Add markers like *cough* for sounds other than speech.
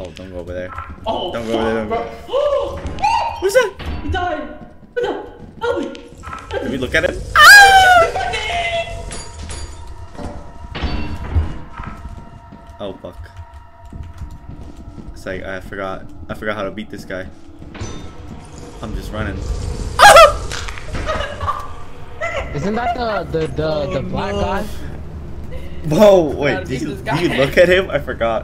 Oh, don't go over there. Oh, Don't go over there. bro. Oh, *gasps* What's that? he died. What the? Help me. Did we look at him? Ah! Oh fuck. It's like I forgot. I forgot how to beat this guy. I'm just running. *laughs* Isn't that the the the, the oh, black guy? Whoa! Wait, did you, did you look at him? I forgot.